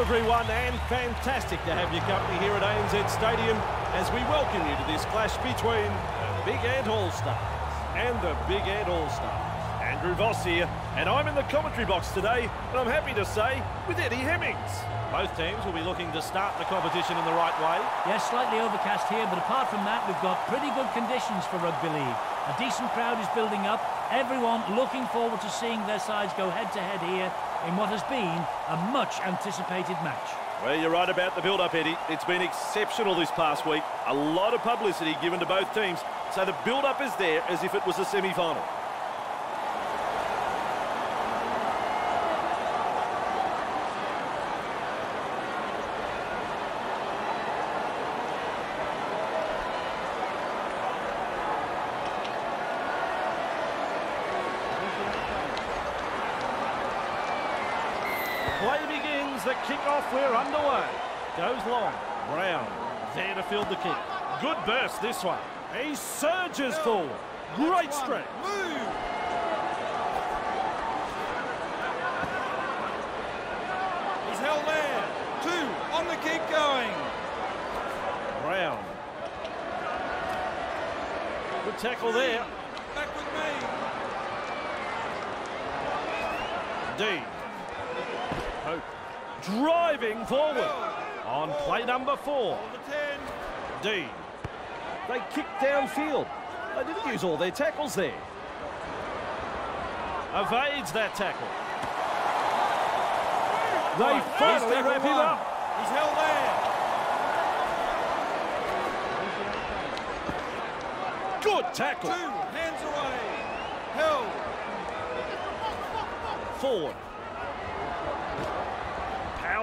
everyone, and fantastic to have your company here at ANZ Stadium as we welcome you to this clash between the Big Ant All-Stars and the Big Ant All-Stars. Andrew Voss here, and I'm in the commentary box today, and I'm happy to say, with Eddie Hemmings. Both teams will be looking to start the competition in the right way. Yes, slightly overcast here, but apart from that, we've got pretty good conditions for rugby league. A decent crowd is building up, everyone looking forward to seeing their sides go head-to-head -head here in what has been a much-anticipated match. Well, you're right about the build-up, Eddie. It's been exceptional this past week. A lot of publicity given to both teams, so the build-up is there as if it was a semi-final. Play begins, the kick-off, we're underway. Goes long, Brown, there to field the kick. Good burst, this one. He surges forward. Great strength. Move! He's held there. Two, on the keep going. Brown. Good tackle there. Back with me. D. Hope. Driving forward. On play number four. On the 10. D. They kick downfield. They didn't use all their tackles there. Evades that tackle. They finally he's wrap him up. He's held there. Good tackle. Two, hands away. Held. Forward.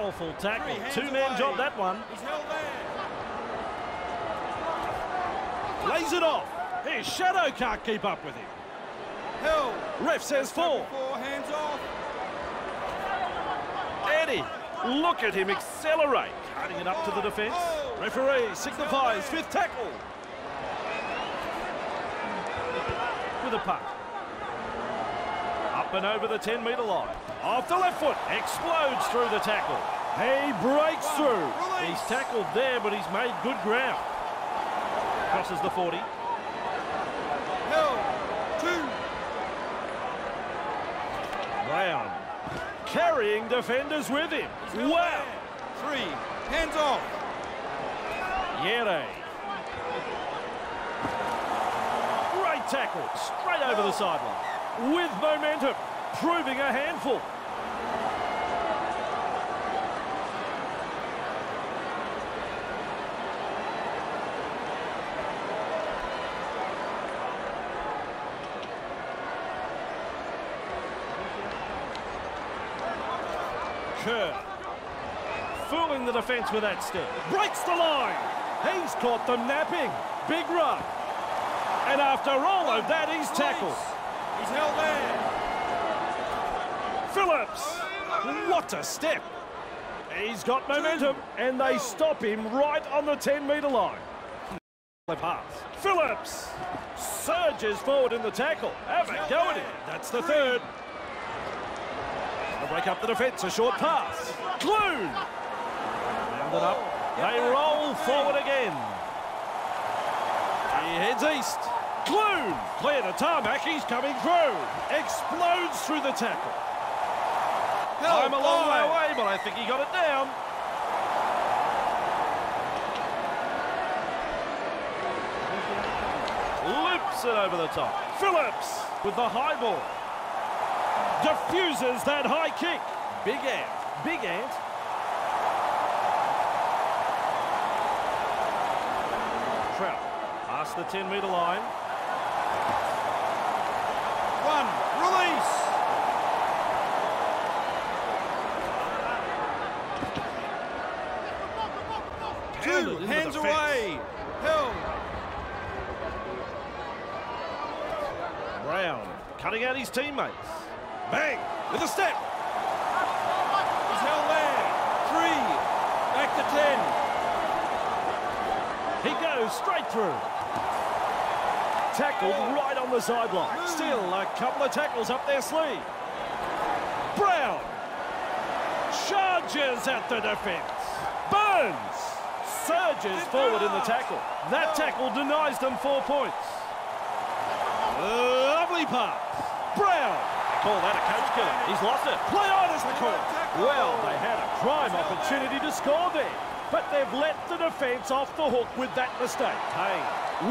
Powerful tackle. Two-man job, that one. He's held there. Lays it off. His shadow can't keep up with him. Held. Ref says four. Four, hands off. Eddie, look at him accelerate. Cutting it up to the defence. Oh. Referee signifies fifth tackle. With a punt. Up and over the 10 metre line. Off the left foot. Explodes through the tackle. He breaks through. He's tackled there, but he's made good ground. Crosses the 40. Held. Two. Brown. Carrying defenders with him. He's Wow. there. Three, hands off. Yere. Great tackle, straight over the sideline. With momentum, proving a handful. Kerr. Fooling the defence with that step. Breaks the line. He's caught them napping. Big run. And after all of that, he's tackled. He's held there. Phillips. What a step. He's got momentum, and they stop him right on the 10-metre line. Pass. Phillips surges forward in the tackle. Have a go at him. That's the third. Break up the defence. A short pass. Clune. Rounded up. They roll forward again. He heads east. Clune. Clear to tarmac. He's coming through. Explodes through the tackle. I'm a long way away, but I think he got it down. Loops it over the top. Phillips with the high ball. Diffuses that high kick. Big ant. Big ant. Trout past the 10 metre line. One, release. Two, hands away. Held. Brown cutting out his teammates. Bang! With a step. He's held there. Three, back to ten. He goes straight through. Tackled right on the sideline. Still a couple of tackles up their sleeve. Brown charges at the defence. Burns surges forward in the tackle. That tackle denies them four points. Lovely pass. Brown. Call that a coach killer. He's lost it. Play on is the call. Well, they had a prime opportunity to score there. But they've let the defence off the hook with that mistake. Hey,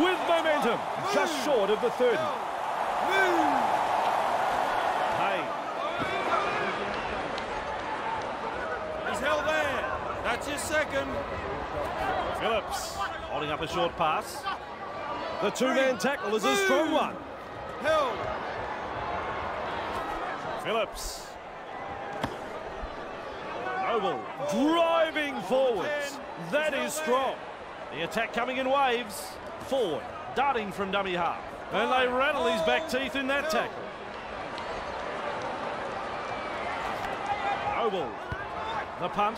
with momentum, just short of the 30. Hey, He's held there. That's his second. Phillips holding up a short pass. The two-man tackle is a strong one. Held. Phillips. Noble driving forwards. That is strong. The attack coming in waves. Forward, darting from dummy half. And they rattle his back teeth in that tackle. Noble. The punt.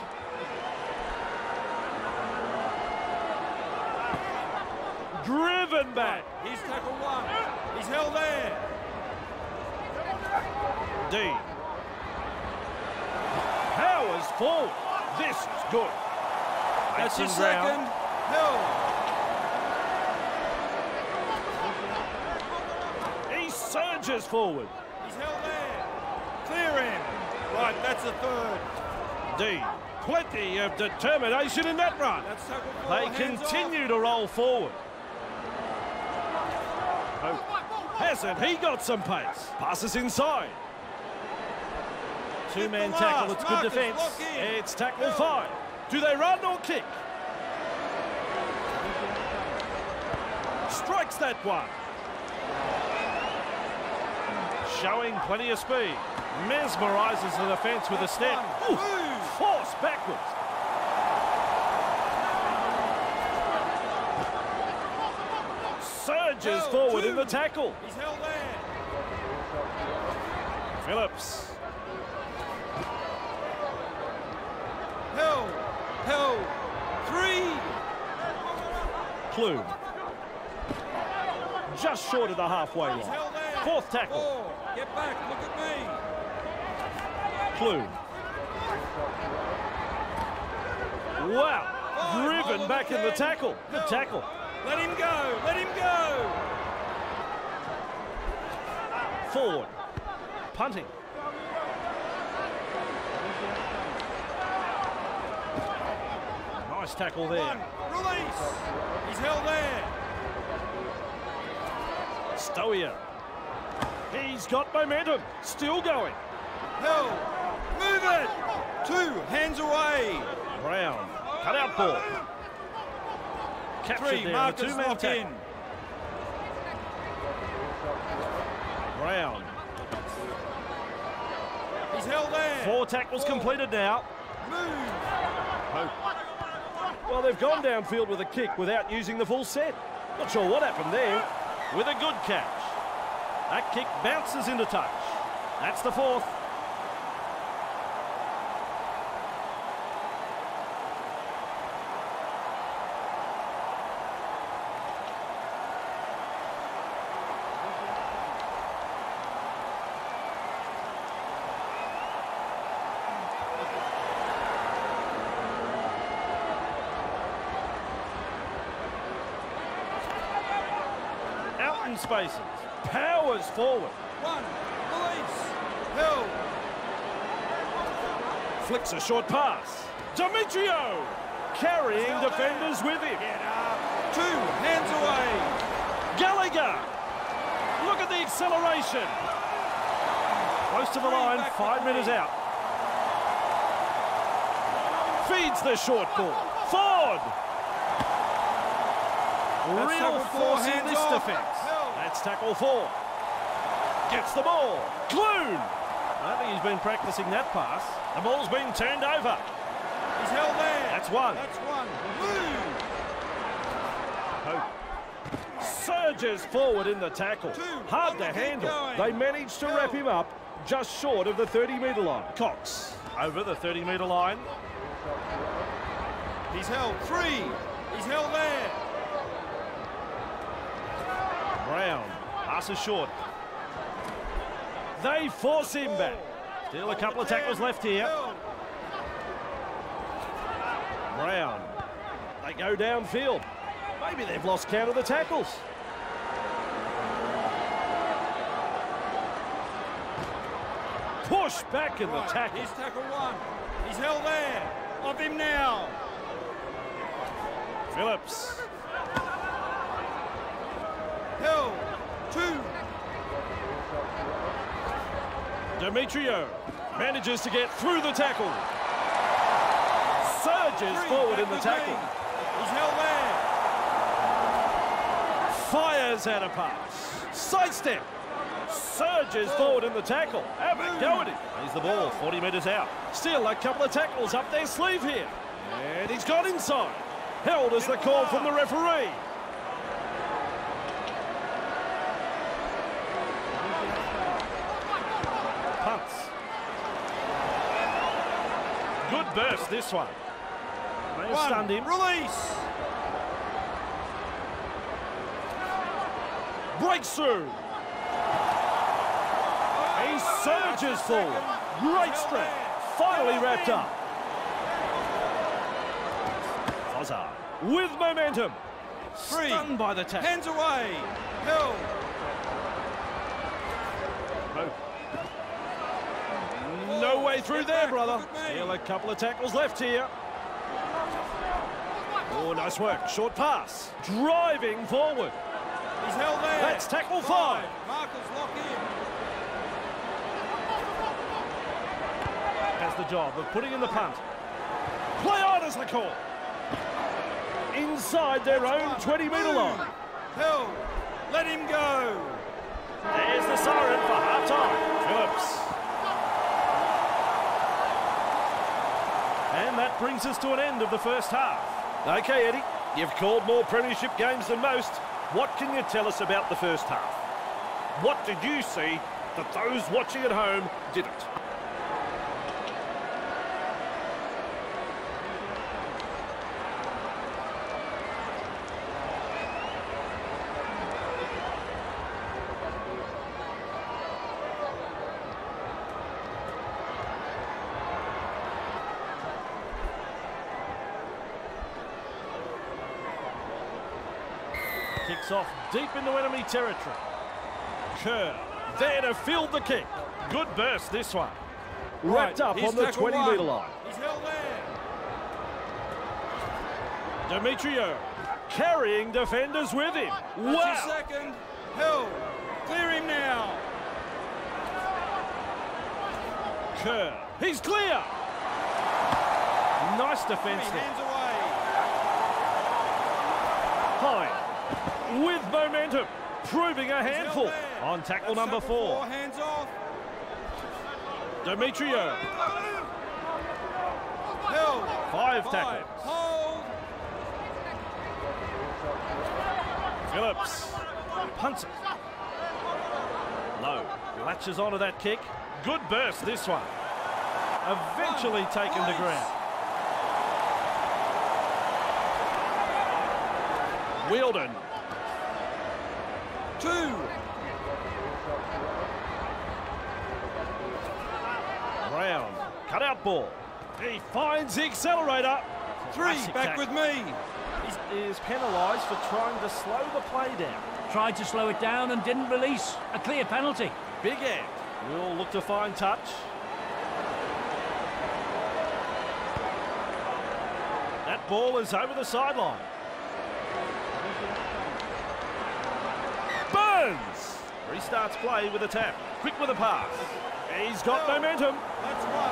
Driven back. He's tackle one. He's held there. D. Powers forward. This is good. That's his second. Held. He surges forward. He's held there. Clear him. Right, that's the third. D. Plenty of determination in that run. That's. They continue to roll forward. Oh, hasn't he got some pace? Passes inside. Two-man tackle, it's good defence. It's tackle Go. five. Do they run or kick? Strikes that one. Showing plenty of speed. Mesmerises the defence with a step. Ooh, force backwards. Surges Held, forward in the tackle. He's held there. Phillips. Held. Held. Three. Clune. Just short of the halfway line. Fourth tackle. Four. Get back. Look at me. Clune. Wow. Driven back in the tackle. Good tackle. Let him go. Let him go. Forward. Punting. Nice tackle there. Release. He's held there. Stoia. He's got momentum. Still going. Held. Move it. Two. Hands away. Brown. Cut out ball. Captured Three. there. Marcus the two-man lock tackle. in. Brown. He's held there. Four tackles Four. completed now. Move. Well, they've gone downfield with a kick without using the full set. Not sure what happened there. With a good catch. That kick bounces into touch. That's the fourth. Out in spaces. Powers forward. One. Release. Held. Flicks a short pass. Demetrio carrying Held there. defenders with him. Get up. Two. Hands away. Gallagher. Look at the acceleration. Close to the line, five minutes out. Feeds the short ball. Ford. Real force in this defence. That's tackle four. Gets the ball. Clune. I think he's been practicing that pass. The ball's been turned over. He's held there. That's one. That's one. Move. Hope. Surges forward in the tackle. Two. Hard to handle. going. They managed to wrap him up just short of the 30-metre line. Cox over the 30-metre line. He's held. Three. He's held there. Brown passes short. They force him back. Still a couple of tackles left here. Brown. They go downfield. Maybe they've lost count of the tackles. Push back in the tackle. He's tackle one. He's held there. Off him now. Phillips. Held. Two. Demetrio manages to get through the tackle. Surges Three. forward in the tackle. He's held there. Fires out a pass. Sidestep. Surges oh. forward in the tackle. Have a go at him. He's the ball, 40 metres out. Still a couple of tackles up their sleeve here. And he's got inside. Held as the call from the referee. Punts. Burst, this one. Have One. stunned him. Release. breaks through. He surges forward. Great strength. Finally wrapped up. Fozard with momentum. Three. Stunned by the tackle. Hands away. Held. No way through there, brother. Still a couple of tackles left here. Oh, nice work. Short pass. Driving forward. He's held there. That's tackle five. Markers lock in. Has the job of putting in the punt. Play on as the call. Inside their own 20-metre line. Held. Let him go. There's the siren for half-time. Phillips. That brings us to an end of the first half. Okay, Eddie, you've called more premiership games than most. What can you tell us about the first half? What did you see that those watching at home didn't? Off deep into enemy territory. Kerr there to field the kick. Good burst this one. Wrapped Right, up on the 20 metre line. He's held there. Demetrio carrying defenders with him. Wow. second. Held. Clear him now. Kerr. He's clear. Nice there. hands away. Hine with momentum. Proving a handful on tackle That's number tackle four. Hands off. Demetrio. Held. Five Five. tackles. Hold. Phillips punts it. Low latches onto that kick. Good burst this one. Eventually One. taken to ground. Wielden Two. Brown cut ball. He finds the accelerator. Three. Classic Back tackle. with me. He is penalised for trying to slow the play down. Tried to slow it down and didn't release. A clear penalty. Big Ant will look to find touch. That ball is over the sideline. Burns restarts play with a tap. Quick with a pass. He's got oh. momentum. That's one.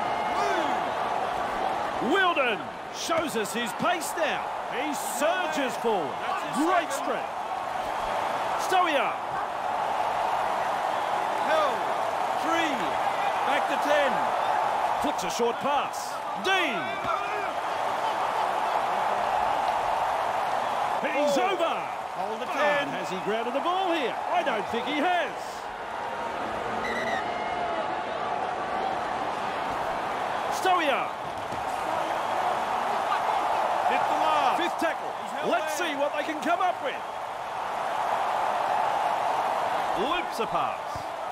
Wilden shows us his pace now. He surges forward. Great strength. Stoia. Held. Three. Back to ten. Flicks a short pass. Dean. He's Four. over. Hold the ten. has he grounded the ball here? I don't think he has. Stoia. Hit the. Fifth tackle. Let's see what they can come up with. Loops a pass.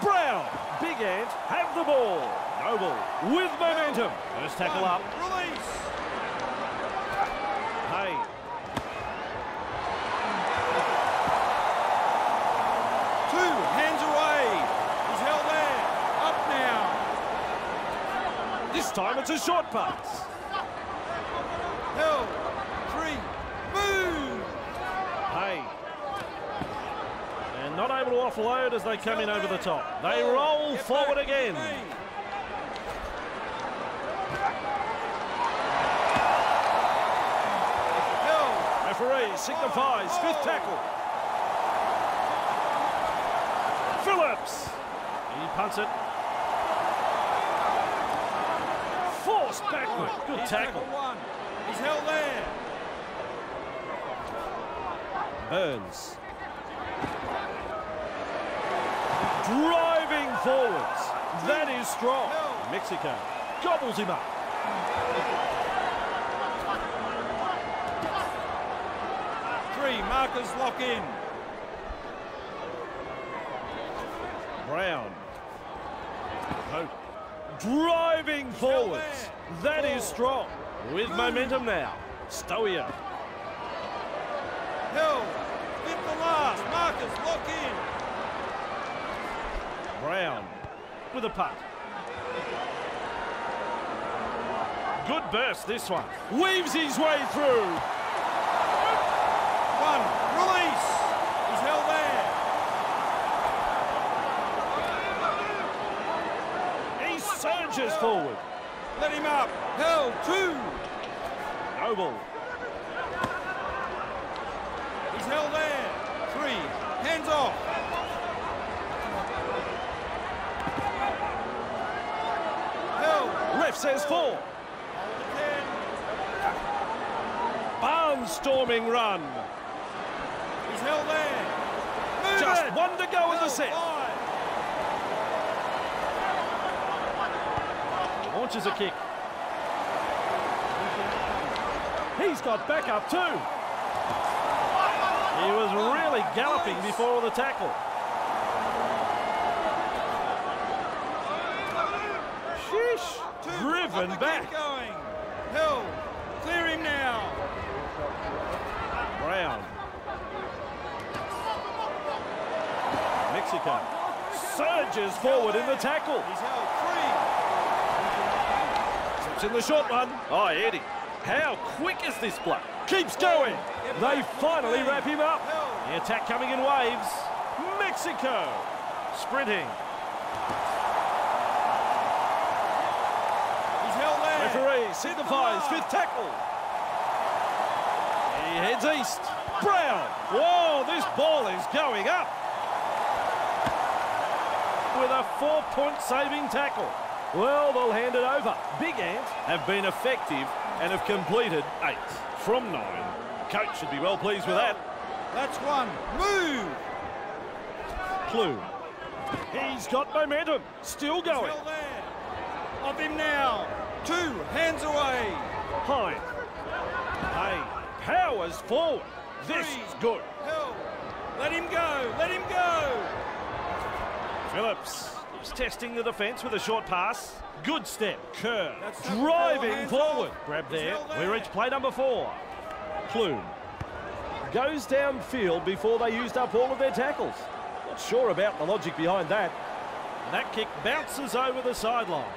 Brown. Big Ant have the ball. Noble with momentum. First tackle up. Release. Payne. Two hands away. He's held there. Up now. This time it's a short pass. Able to offload as they come in over the top. They roll forward again. Referee signifies fifth tackle. Phillips. He punts it. Forced backward. Good He's tackle. He's held there. Burns. Driving forwards. That is strong. Mexico gobbles him up. Three. Markers lock in. Brown. Hope. Driving forwards. That is strong. With momentum now. Stoia. Held. Fifth the last. Markers lock in. Brown with a punt. Good burst this one. Weaves his way through. One. Release. He's held there. He surges forward. Let him up. Held. Two. Noble. He's held there. Three. Hands off. Held. Ref says four. Ten. Barnstorming run. He's held there. Move Just it. one to go in the set. Launches a kick. He's got backup too. He was really galloping before the tackle. Sheesh. Driven back. Going. Held. Clear him now. Brown. Mexico surges forward in the tackle. He's held. Three. It's in the short one. Oh, Eddie. How quick is this bloke? Keeps going. They finally wrap him up. The attack coming in waves. Mexico sprinting. He's held there. Referee signifies fifth tackle. He heads east. Brown. Whoa, this ball is going up. With a four-point saving tackle. Well, they'll hand it over. Big Ant have been effective and have completed eight from nine. Coach should be well pleased with that. That's one. Move. Clue. He's got momentum. Still going. Held there. Off him now. Two. Hands away. High. Hey, powers forward. This Three. is good. Held. Let him go. Let him go. Phillips is testing the defence with a short pass. Good step. Kerr That's driving forward. off. Grab He's there. We reach play number four. Plume goes downfield before they used up all of their tackles. Not sure about the logic behind that. And That kick bounces over the sideline.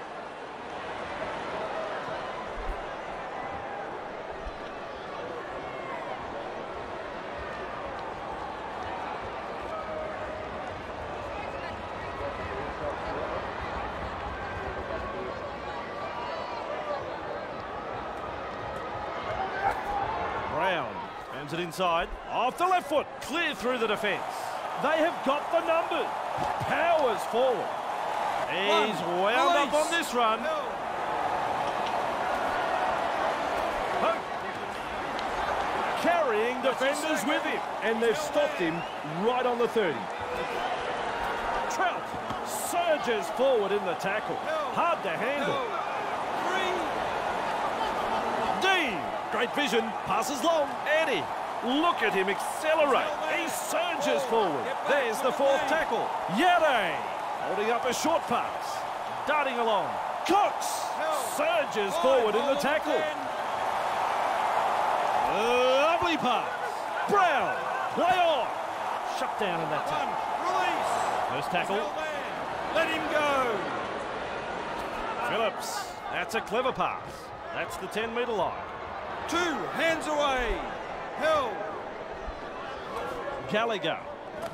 Brown hands it inside. Off the left foot. Clear through the defence. They have got the numbers. Powers forward. He's One. wound up on this run. Carrying defenders with him. And they've stopped him right on the 30. Trout surges forward in the tackle. Hard to handle. Dean, great vision, passes long. Eddie, look at him accelerate. He surges forward. There's the fourth tackle. Yade, holding up a short pass. Darting along. Cox surges forward in the tackle. Lovely pass. Brown, play on. Shut down in that tackle. Release. First tackle. Let him go. Phillips That's a clever pass. That's the 10 metre line. Two, hands away. Held. Gallagher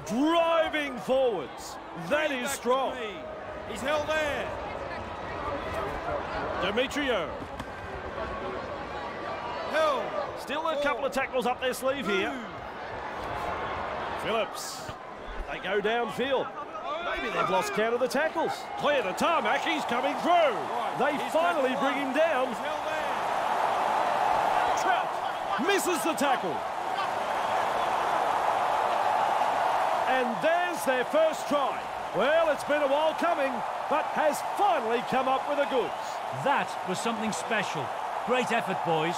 driving forwards. That is strong. He's held there. Demetrio. Held. Still a couple of tackles up their sleeve here. Phillips. They go downfield. Maybe they've lost count of the tackles. Clear the tarmac. He's coming through. They finally bring him down. He's held there. Trout misses the tackle. And there's their first try. Well, it's been a while coming, but has finally come up with the goods. That was something special. Great effort, boys.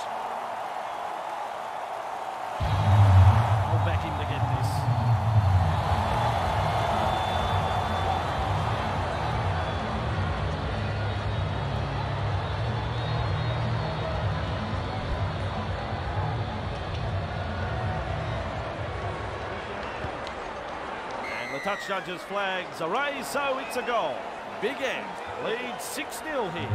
Touch judge's flags raised, so it's a goal. Big Ant leads 6-0 here.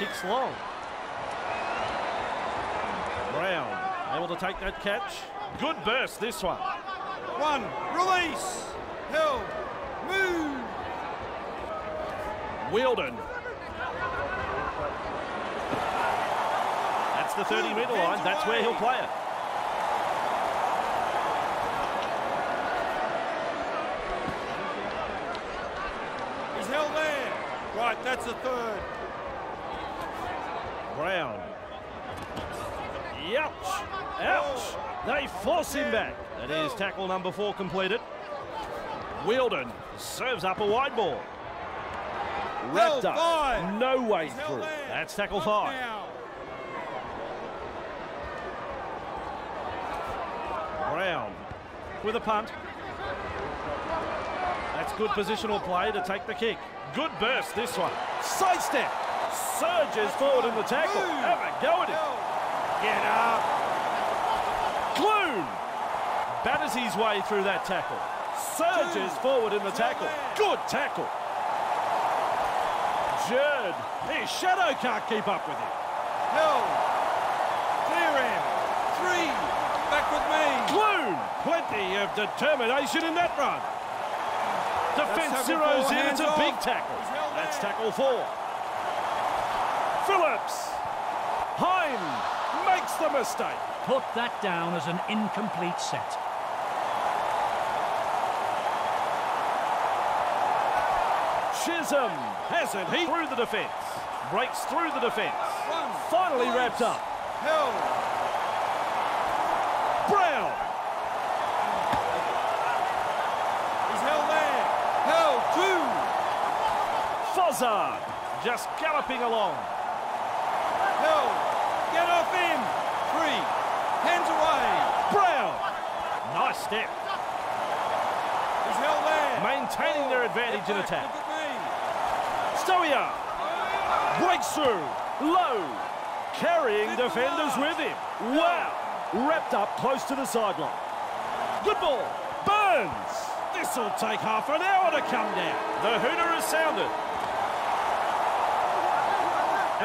Kicks long. Brown able to take that catch. Good burst this one. One, release. Held. Move. Wielden. That's the 30 metre line. That's where he'll play it. He's held there. Right, that's the third. Brown. Ouch. They force him back. That is tackle number four completed. Wielden serves up a wide ball. Wrapped up. No way through. That's tackle five. Brown with a punt. That's good positional play to take the kick. Good burst this one. Sidestep. Surges forward in the tackle. Have a go at it. Get up. Clune batters his way through that tackle. Surges Two. forward in the tackle. Good tackle. Jerd. His shadow can't keep up with him. Held. Clear him. Three. Back with me. Clune. Plenty of determination in that run. Defence tackle zeroes in. hands It's a off. big tackle. He's That's tackle four. Phillips. Hine makes the mistake. Put that down as an incomplete set. Chisholm hasn't he through the defence. Breaks through the defence. Finally wrapped up. Held. Brown. He's held there. Held. Two. Fozzard just galloping along. Held. Get off him. Three. Hands away. Brown. Nice step. He's held there. Maintaining their advantage in attack. Look at me. Stoia breaks through. Low. Carrying defenders with him. Wow. Wrapped up close to the sideline. Good ball. Burns. This'll take half an hour to come down. The hooter has sounded.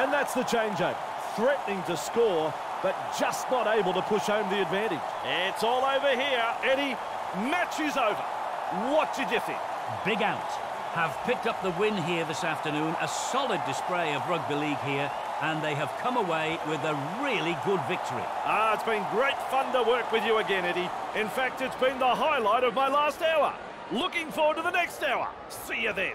And that's the change-up. Threatening to score, but just not able to push home the advantage. It's all over here. Eddie, match is over. What did you think? Big Ant. Have picked up the win here this afternoon. A solid display of rugby league here. And they have come away with a really good victory. Ah, it's been great fun to work with you again, Eddie. In fact, it's been the highlight of my last hour. Looking forward to the next hour. See you then.